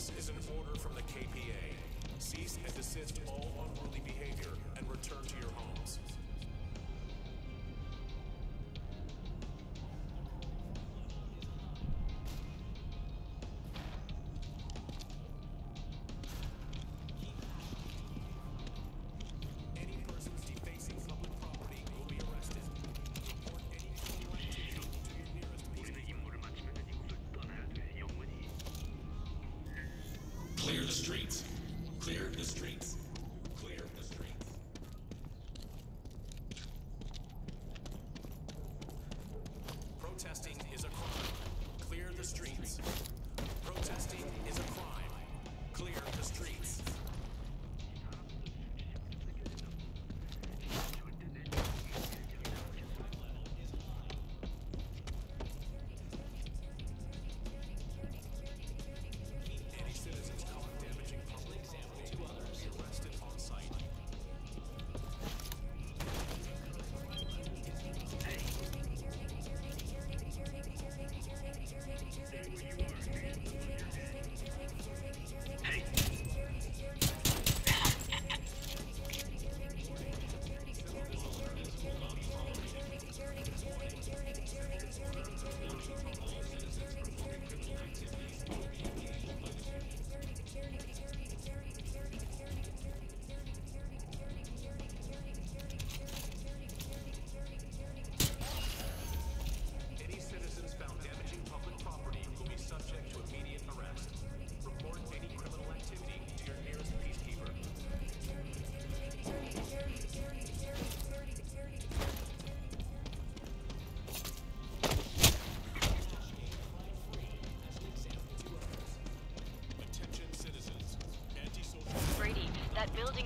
This is an order from the KPA. Cease and desist all unruly behavior and return to your homes. Clear the streets. Clear the streets.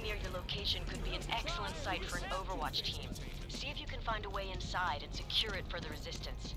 Near your location could be an excellent site for an Overwatch team. See if you can find a way inside and secure it for the Resistance.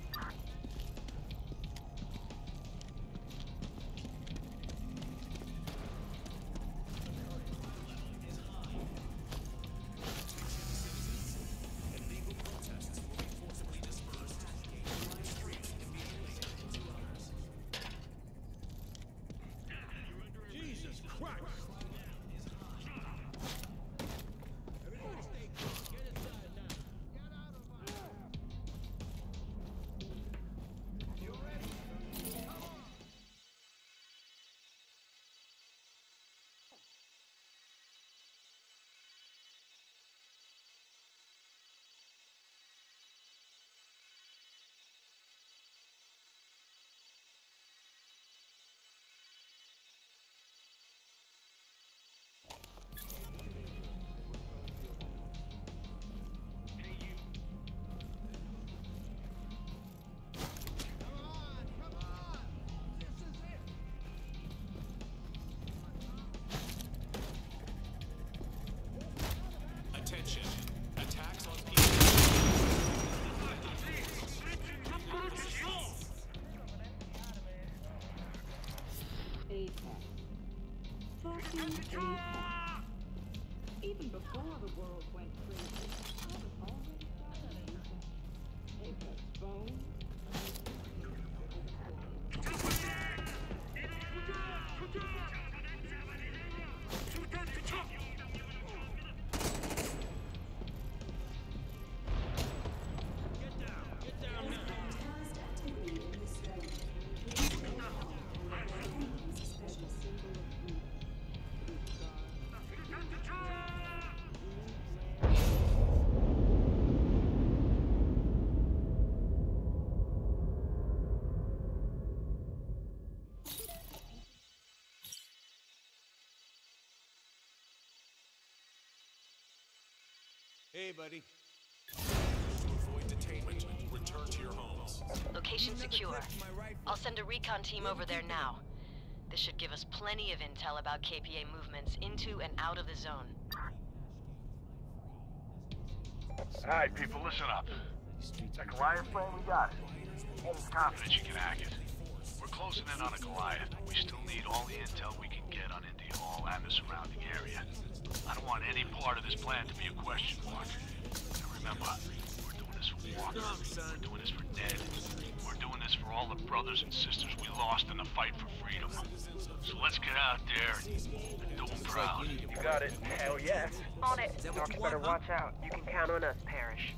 Fucking Apex. Hey, buddy. To avoid detainment, return to your homes. Location secure. I'll send a recon team over there now. This should give us plenty of intel about KPA movements into and out of the zone. Alright, people, listen up. That Goliath plan, we got it. I'm confident you can hack it. We're closing in on a Goliath, but we still need all the intel we can get on Indy Hall and the surrounding area. I don't want any part of this plan to be a question mark. And remember, we're doing this for Walker. We're doing this for Ned. We're doing this for all all the brothers and sisters we lost in the fight for freedom. So let's get out there and do them proud. You got it. Hell yeah. On it. Docs better watch out. You can count on us, Parrish.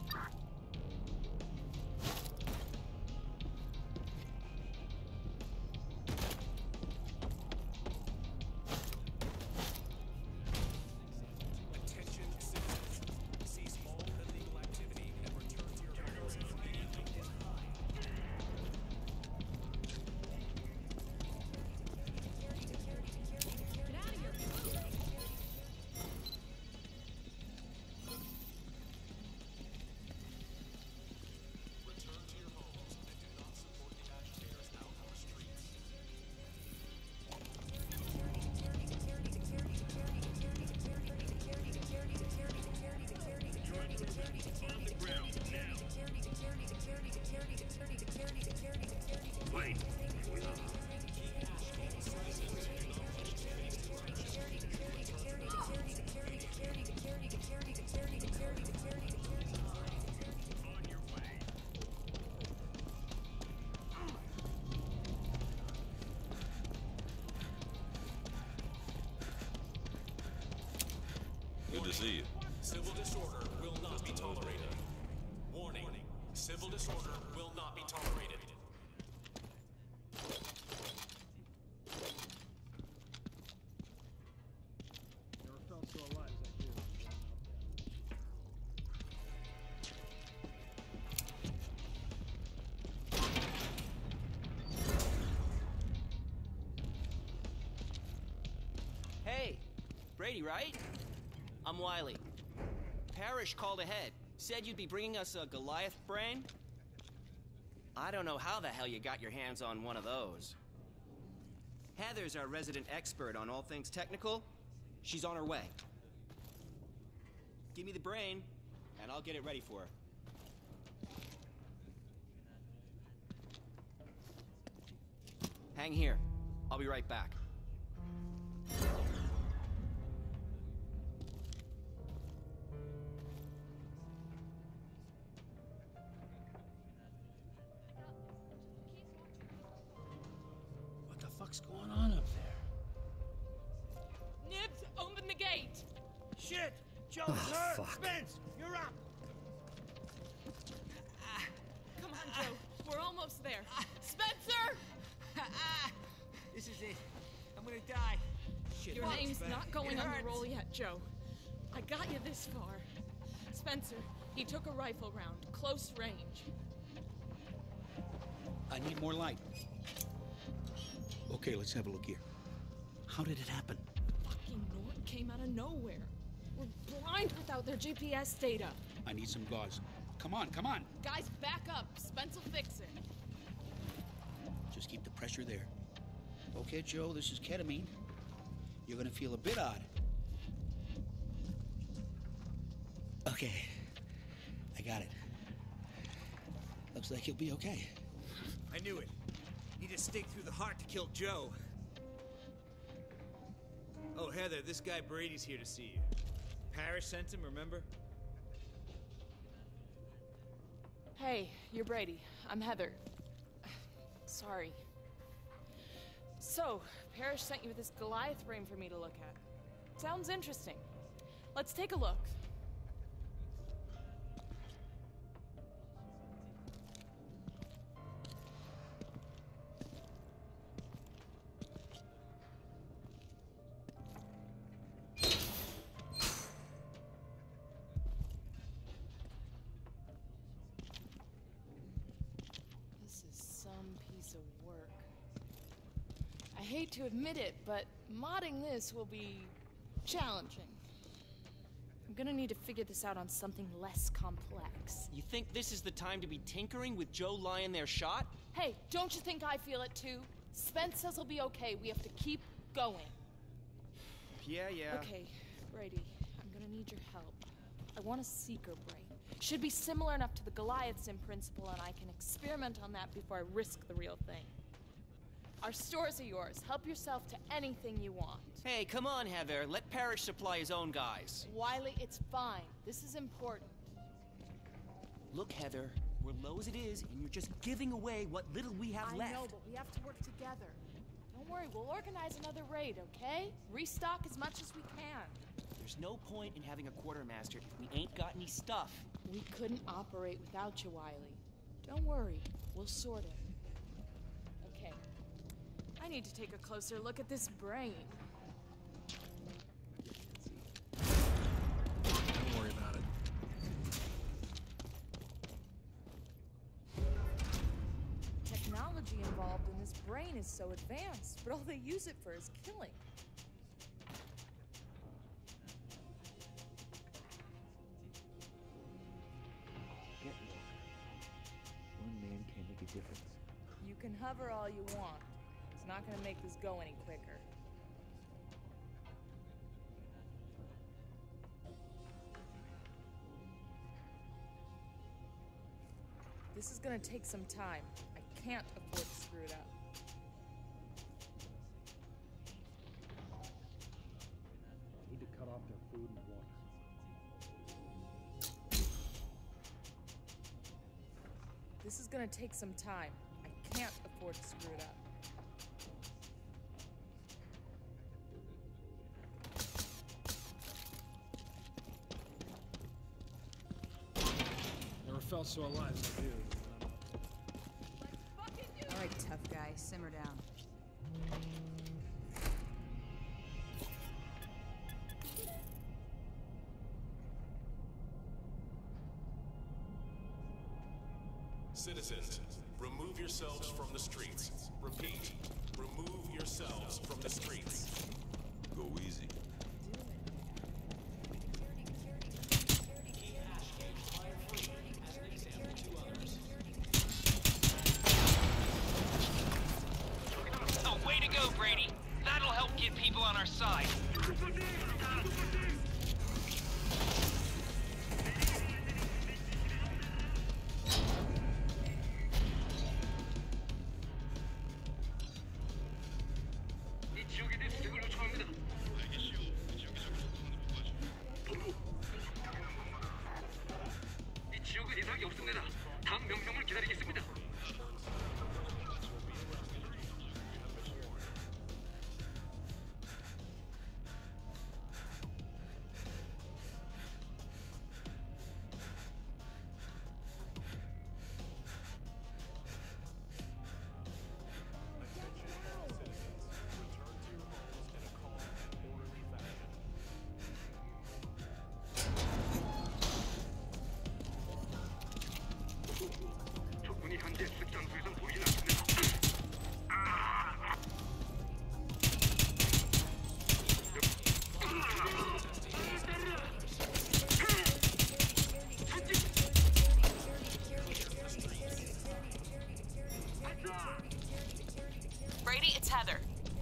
To see you. Civil disorder will not be tolerated. Warning. Civil disorder will not be tolerated. Never felt so alive as I do. Hey, Brady, right? I'm Wiley. Parrish called ahead. Said you'd be bringing us a Goliath brain? I don't know how the hell you got your hands on one of those. Heather's our resident expert on all things technical. She's on her way. Give me the brain, and I'll get it ready for her. Hang here. I'll be right back. Have a look here. How did it happen? Fucking Nork came out of nowhere. We're blind without their GPS data. I need some gauze. Come on, come on. Guys, back up. Spence will fix it. Just keep the pressure there. Okay, Joe, this is ketamine. You're gonna feel a bit odd. Okay, I got it. Looks like you'll be okay. I knew it. Need a stake through the heart to kill Joe. Heather, this guy Brady's here to see you. Parrish sent him, remember? Hey, you're Brady. I'm Heather. Sorry. So, Parrish sent you this Goliath frame for me to look at. Sounds interesting. Let's take a look. Hate to admit it, but modding this will be challenging. I'm gonna need to figure this out on something less complex. You think this is the time to be tinkering with Joe lying there shot? Hey, don't you think I feel it too? Spence says he'll be okay. We have to keep going. Yeah, yeah. Okay, Brady, I'm gonna need your help. I want a seeker brain. Should be similar enough to the Goliaths in principle, and I can experiment on that before I risk the real thing. Our stores are yours. Help yourself to anything you want. Hey, come on, Heather. Let Parrish supply his own guys. Wiley, it's fine. This is important. Look, Heather, We're low as it is, and you're just giving away what little we have I left. know, but we have to work together. Don't worry, we'll organize another raid, okay? Restock as much as we can. There's no point in having a quartermaster if we ain't got any stuff. We couldn't operate without you, Wiley. Don't worry, we'll sort it. Okay. I need to take a closer look at this brain. Don't worry about it. Technology involved in this brain is so advanced, but all they use it for is killing. Get lost. One man can't make a difference. You can hover all you want. Not gonna make this go any quicker. This is gonna take some time. I can't afford to screw it up. Need to cut off their food and water. This is gonna take some time. I can't afford to screw it up. Never felt so alive as I do. All right, tough guy, simmer down. Citizens, remove yourselves from the streets. Repeat, remove yourselves from the streets. Go easy.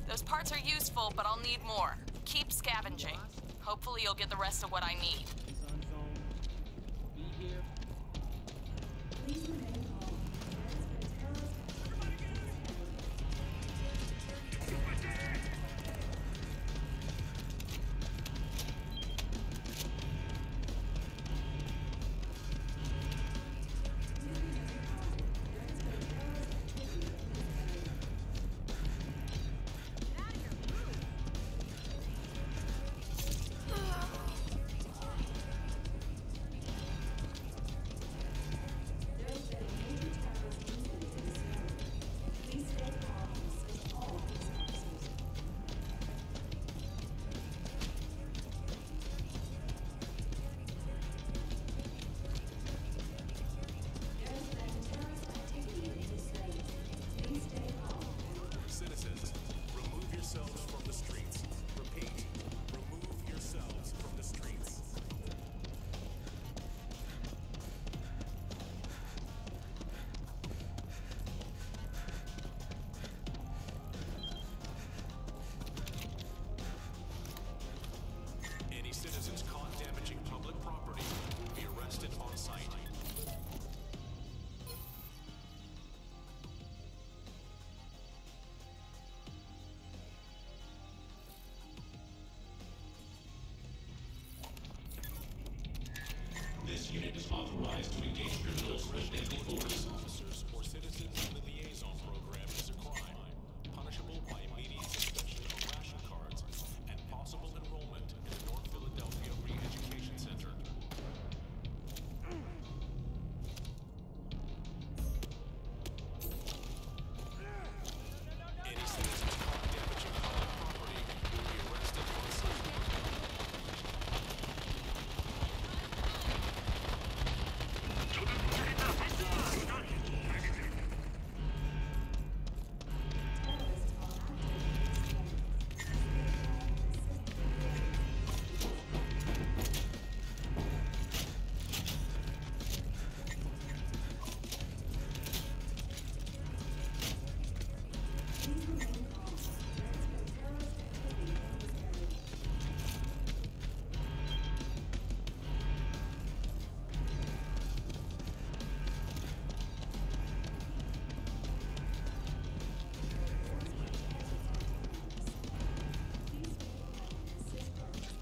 Those parts are useful, but I'll need more. Keep scavenging. Hopefully you'll get the rest of what I need. Is authorized to engage criminal restricted police officers or citizens in the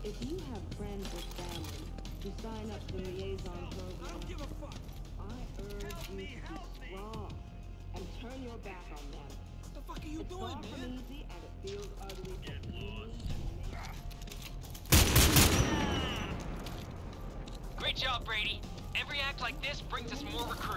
If you have friends or family who sign up for the liaison program, I don't give a fuck. I urge you to help be strong and turn your back on them. What the fuck are you it's doing, far man? From easy and it feels ugly, but you Great job, Brady. Every act like this brings us more recruits.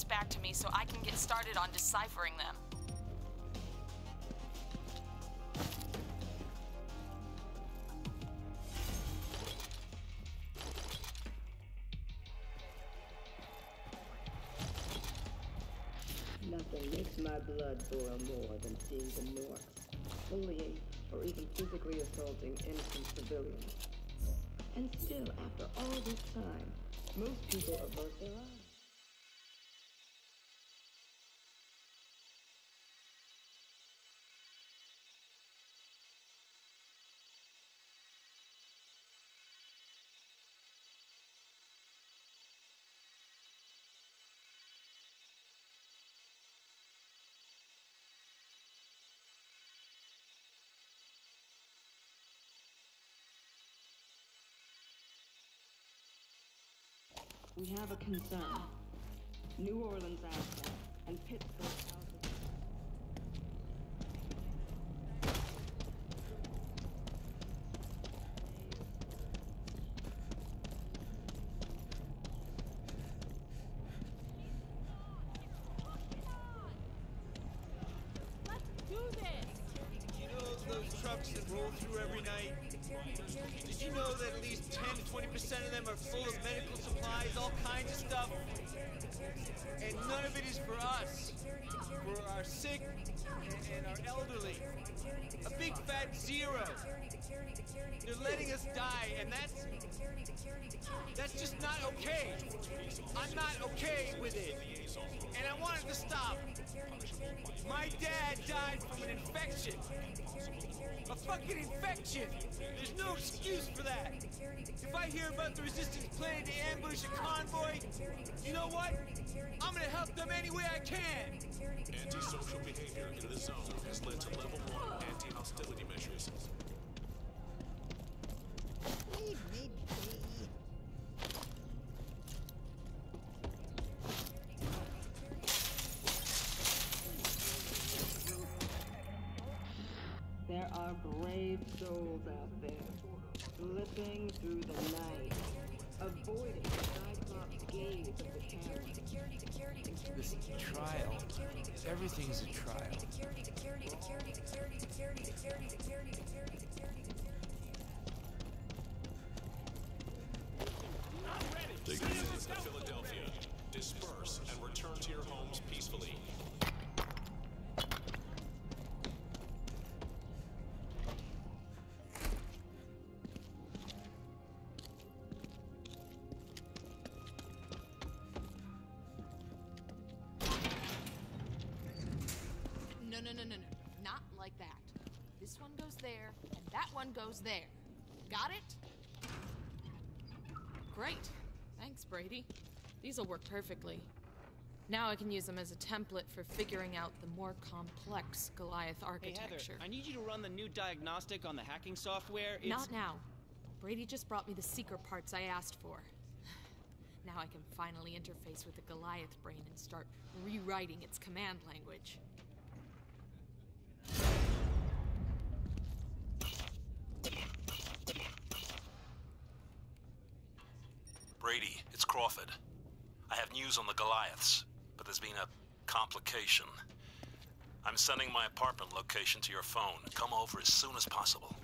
Back to me so I can get started on deciphering them. Nothing makes my blood boil more than seeing the North bullying or even physically assaulting innocent civilians. And still, after all this time, most people avert their eyes. We have a concern. New Orleans and Pittsburgh Alpha. Did you know that at least 10 to 20% of them are full of medical all kinds of stuff? And none of it is for us. For our sick and, and our elderly. A big fat zero. They're letting us die, and that's that's just not okay. I'm not okay with it. And I want it to stop. My dad died from an infection. A fucking infection! There's no excuse for that! If I hear about the resistance planning to ambush a convoy, you know what? I'm gonna help them any way I can! Antisocial behavior in the zone has led to level one anti-hostility measures. Brave souls out there, slipping through the night, avoiding the cyclops gaze of the camera. This trial. Everything's a trial. One goes there. Got it? Great. Thanks, Brady. These'll work perfectly. Now I can use them as a template for figuring out the more complex Goliath Hey, architecture. Heather, I need you to run the new diagnostic on the hacking software. It's... Not now. Brady just brought me the seeker parts I asked for. Now I can finally interface with the Goliath brain and start rewriting its command language. Brady, it's Crawford. I have news on the Goliaths, but there's been a complication. I'm sending my apartment location to your phone. Come over as soon as possible.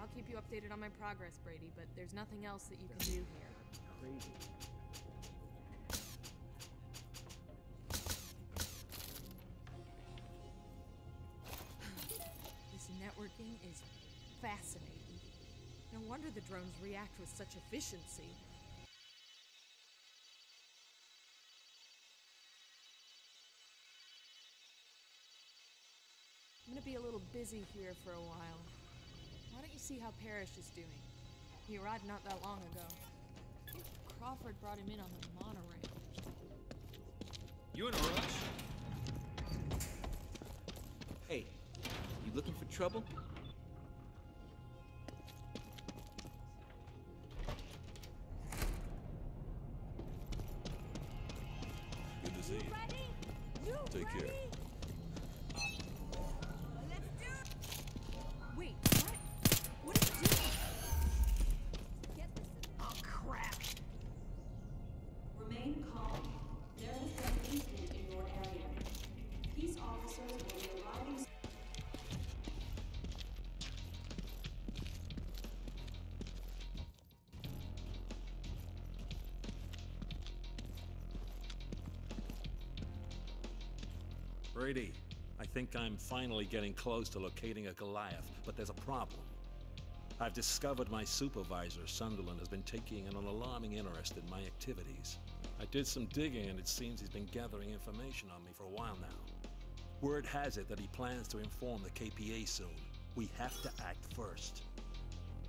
I'll keep you updated on my progress, Brady, but there's nothing else that you can do here. Crazy. This networking is fascinating. No wonder the drones react with such efficiency. I'm gonna be a little busy here for a while. Why don't you see how Parrish is doing? He arrived not that long ago. I think Crawford brought him in on the monorail. You in a rush? Hey, you looking for trouble? Brady, I think I'm finally getting close to locating a Goliath, but there's a problem. I've discovered my supervisor, Sunderland, has been taking an alarming interest in my activities. I did some digging and it seems he's been gathering information on me for a while now. Word has it that he plans to inform the KPA soon. We have to act first.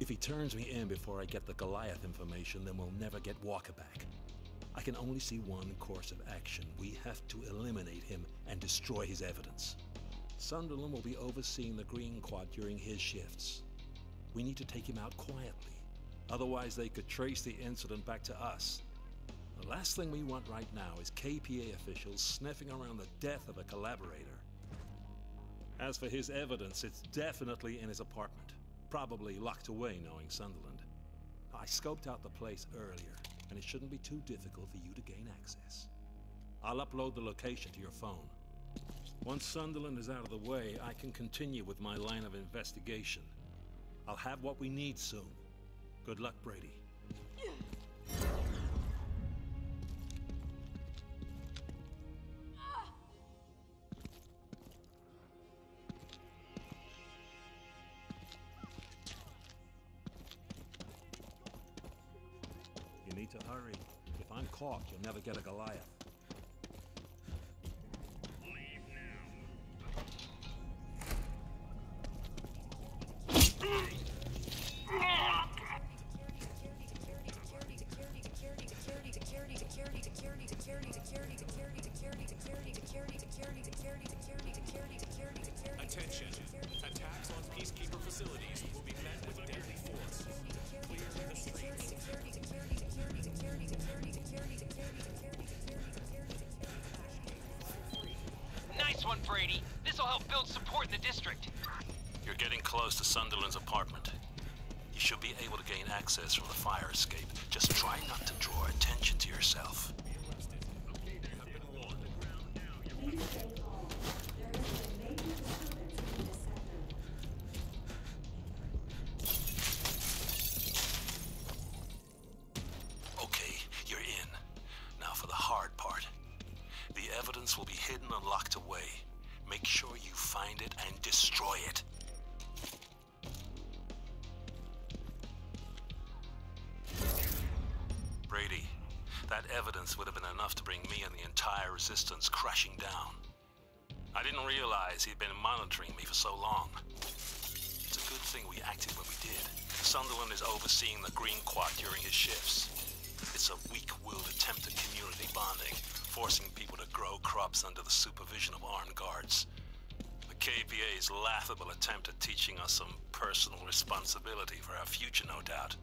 If he turns me in before I get the Goliath information, then we'll never get Walker back. Can only see one course of action. We have to eliminate him and destroy his evidence. Sunderland will be overseeing the Green Quad during his shifts. We need to take him out quietly. Otherwise, they could trace the incident back to us. The last thing we want right now is KPA officials sniffing around the death of a collaborator. As for his evidence, it's definitely in his apartment. Probably locked away knowing Sunderland. I scoped out the place earlier, and it shouldn't be too difficult for you to gain access. I'll upload the location to your phone. Once Sunderland is out of the way, I can continue with my line of investigation. I'll have what we need soon. Good luck, Brady. You'll never get a Goliath. Brady. This'll help build support in the district. You're getting close to Sunderland's apartment. You should be able to gain access from the fire escape. Just try not to draw attention to yourself. Okay, you're in. Now for the hard part. The evidence will be hidden and locked away. Sure you find it and destroy it. Brady, that evidence would have been enough to bring me and the entire resistance crashing down. I didn't realize he'd been monitoring me for so long. It's a good thing we acted when we did. Sunderland is overseeing the Green Quad during his shifts. It's a weak-willed attempt at community bonding, forcing people to grow crops under the supervision of armed guards. KPA's laughable attempt at teaching us some personal responsibility for our future, no doubt.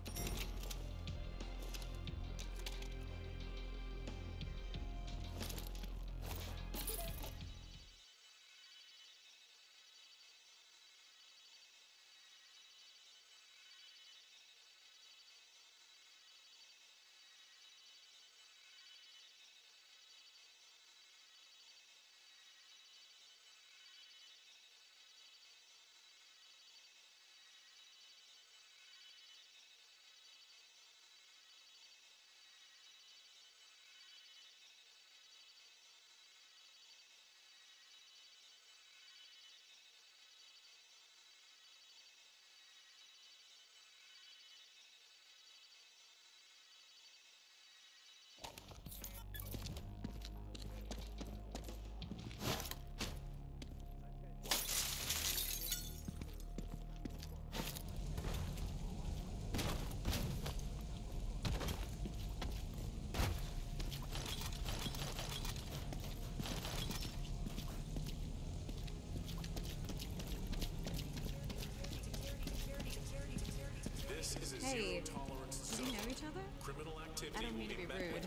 Hey, do we know each other? Criminal activity I don't will mean be to be rude.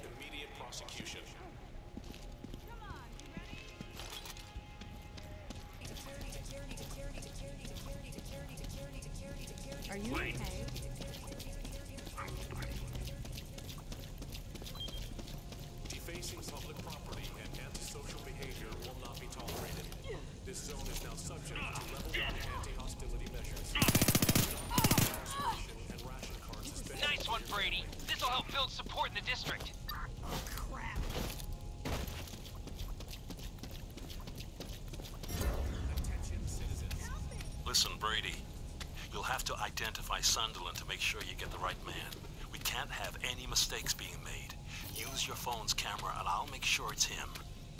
Brady, you'll have to identify Sunderland to make sure you get the right man. We can't have any mistakes being made. Use your phone's camera and I'll make sure it's him.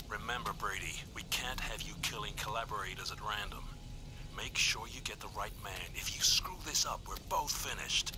Remember, Brady, we can't have you killing collaborators at random. Make sure you get the right man. If you screw this up, we're both finished.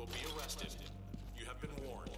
Will be arrested. You have been warned.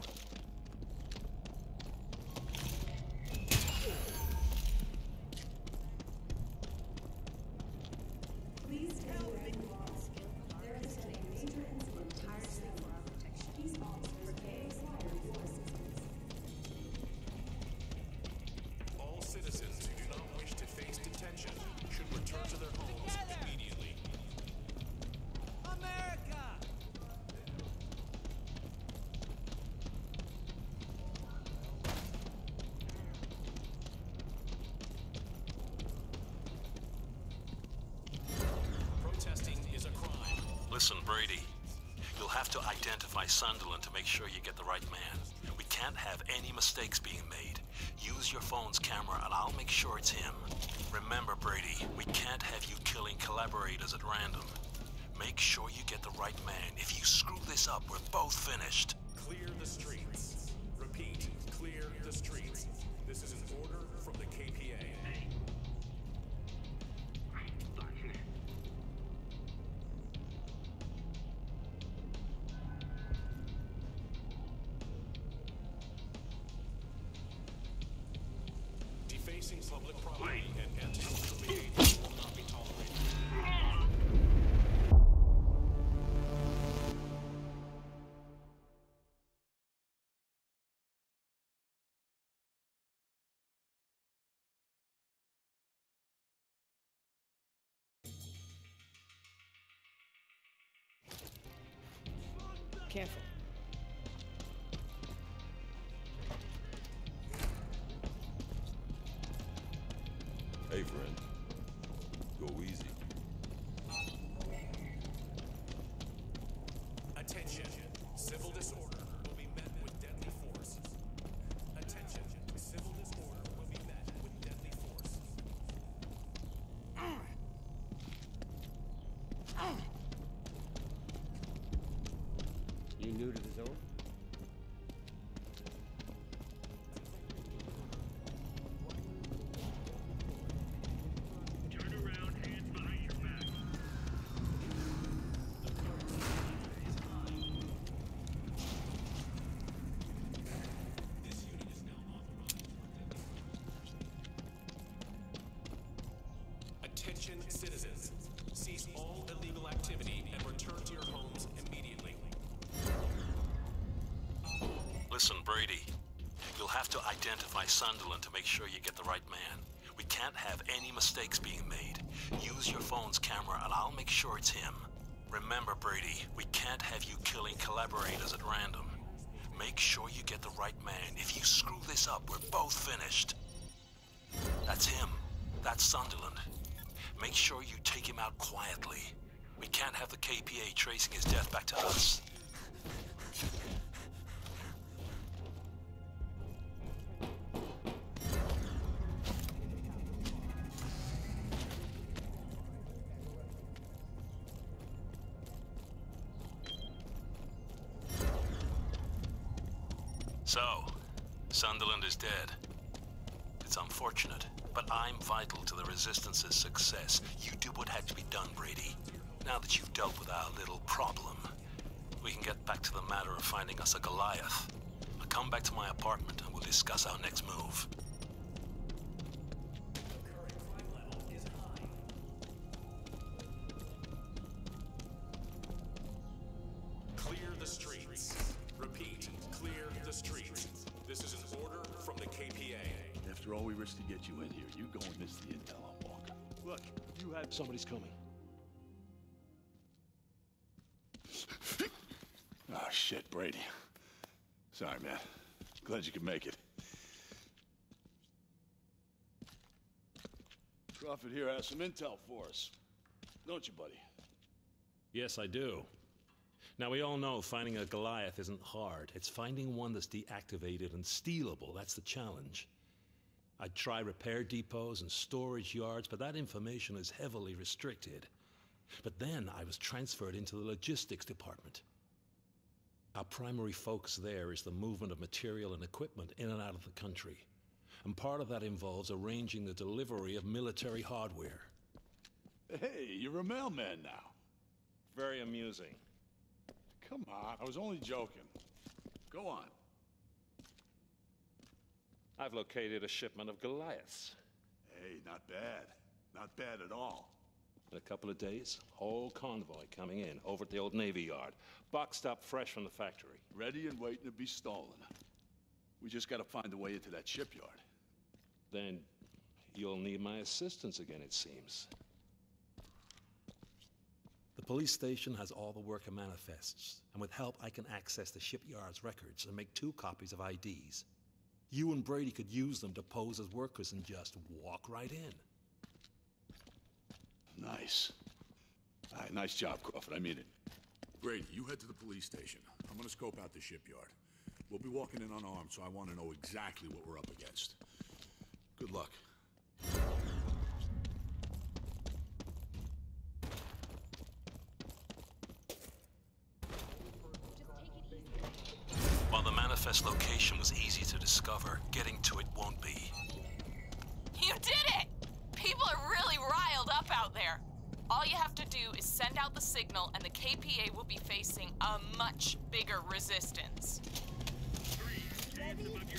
Have to identify Sunderland to make sure you get the right man. We can't have any mistakes being made. Use your phone's camera and I'll make sure it's him. Remember, Brady, we can't have you killing collaborators at random. Make sure you get the right man. If you screw this up, we're both finished. Clear the streets. Repeat, clear the streets. This is an order from the KPA. Defacing public property and anti-social behavior will not be tolerated. Careful. New to the zone? Listen, Brady, you'll have to identify Sunderland to make sure you get the right man. We can't have any mistakes being made. Use your phone's camera and I'll make sure it's him. Remember, Brady, we can't have you killing collaborators at random. Make sure you get the right man. If you screw this up, we're both finished. That's him. That's Sunderland. Make sure you take him out quietly. We can't have the KPA tracing his death back to us. Clear the streets. Repeat, clear the streets. This is an order from the KPA. After all we risked to get you in here, you go and miss the intel on Walker. Look, you have somebody's coming. Oh, shit, Brady. Sorry, man. Glad you could make it. Crawford here has some intel for us. Don't you, buddy? Yes, I do. Now, we all know finding a Goliath isn't hard. It's finding one that's deactivated and stealable. That's the challenge. I'd try repair depots and storage yards, but that information is heavily restricted. But then I was transferred into the logistics department. Our primary focus there is the movement of material and equipment in and out of the country. And part of that involves arranging the delivery of military hardware. Hey, you're a mailman now. Very amusing. Come on, I was only joking. Go on. I've located a shipment of Goliaths. Hey, not bad. Not bad at all. In a couple of days, whole convoy coming in over at the old Navy Yard, boxed up fresh from the factory. Ready and waiting to be stolen. We just gotta find a way into that shipyard. Then you'll need my assistance again, it seems. The police station has all the worker manifests, and with help, I can access the shipyard's records and make two copies of IDs. You and Brady could use them to pose as workers and just walk right in. Nice. All right, nice job, Crawford. I mean it. Brady, you head to the police station. I'm gonna scope out the shipyard. We'll be walking in unarmed, so I want to know exactly what we're up against. Good luck. Signal, and the KPA will be facing a much bigger resistance. Good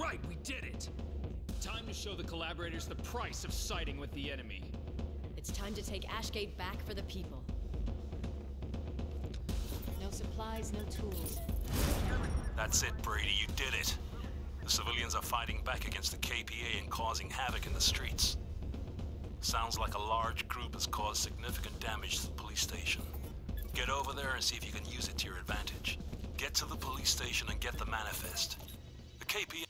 right, we did it! Time to show the collaborators the price of siding with the enemy. It's time to take Ashgate back for the people. No supplies, no tools. That's it, Brady. You did it. The civilians are fighting back against the KPA and causing havoc in the streets. Sounds like a large group has caused significant damage to the police station. Get over there and see if you can use it to your advantage. Get to the police station and get the manifest. The KPA